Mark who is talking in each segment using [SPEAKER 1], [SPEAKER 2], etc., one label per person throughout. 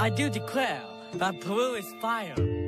[SPEAKER 1] I do declare that Peru is fire.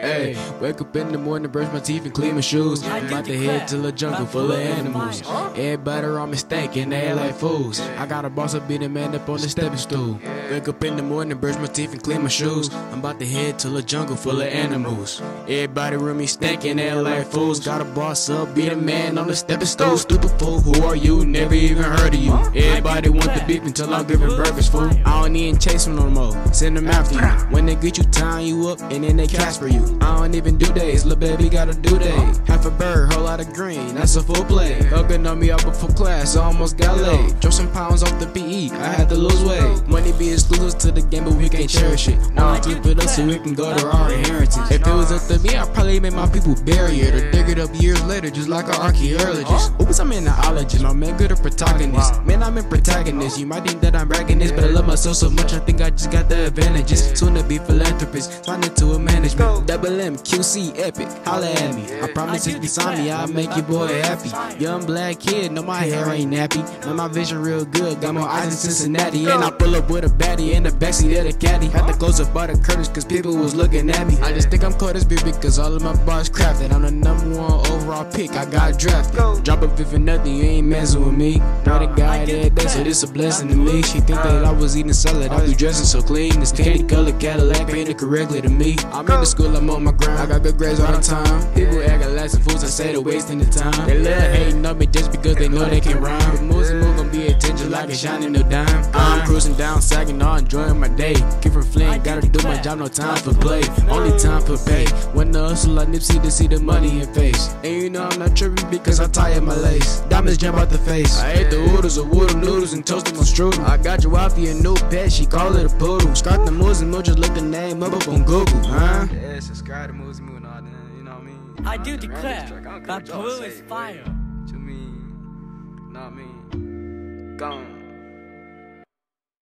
[SPEAKER 2] Hey, wake up in the morning, brush my teeth and clean my shoes. I'm about to head to the jungle full of animals. Everybody around me stankin', they like fools. I got a boss up, be the man up on the stepping stool. Wake up in the morning, brush my teeth and clean my shoes. I'm about to head to the jungle full of animals. Everybody around me stankin', they like fools. Got a boss up, be the man on the stepping stool. Stupid fool, who are you? Never even heard of you. Everybody want the beef until I'm giving burgers, fool. I don't even chase them no more. Send them after you. When they get you, tying you up, and then they cast for you. I don't even do days, little baby gotta do day. Half a bird, whole lot of green, that's a full play. Hugging on me up before class, I almost got laid. Drop some pounds off the PE, I had to lose weight. Money be exclusive to the game, but we can't cherish it. Now I keep it up so we can go to our inheritance. If it was up to me, I'd probably make my people bury it or dig it up years later, just like an archaeologist. Oops, I'm an ologist, my man good at protagonist. Man, I'm a protagonist. You might think that I'm bragging this, but I love myself so much, I think I just got the advantages. Soon to be philanthropist, sign into a management. Double M, QC, epic, holla at me. I promise if you sign me, I'll make your boy happy. Young black kid, no, my hair ain't nappy. Man, my vision real good, got more eyes in Cincinnati. And I pull up with a baddie in the backseat of the caddy. Had to close up by the curtains, cause people was looking at me. I just think I'm cold as baby, cause all of my bars crafted. I'm the number one overall pick, I got drafted. Drop a fifth and nothing, you ain't messing with me. Pray to God every day, so this a blessing to me. She think that I was eating salad, I be dressing so clean. This candy color Cadillac painted correctly to me. I'm in the school, I'm on my grind. I got good grades all the time. People acting like some fools, and say they're wasting the time. They love hating on me just because they know they can rhyme. Gon' be attention like shining new dime. I'm cruising down, sagging on, enjoying my day. Keep from flame, gotta do my job, no time for play. Only time for pay. When the hustle like Nipsey to see the money in face. And you know I'm not tripping because I tie up my lace. Diamonds jump out the face. I ate the oodles of woodle noodles and toasted my strudel. I got your wife a new pet, she call it a poodle. Start the moves and moves, just look the name up, up on Google, huh?
[SPEAKER 3] Yeah, subscribe to Moves Moo and all that, you know what I mean?
[SPEAKER 1] I do declare
[SPEAKER 3] track, I
[SPEAKER 1] that
[SPEAKER 3] what y'all
[SPEAKER 1] Peru is fire.
[SPEAKER 3] To me, not me. Gone.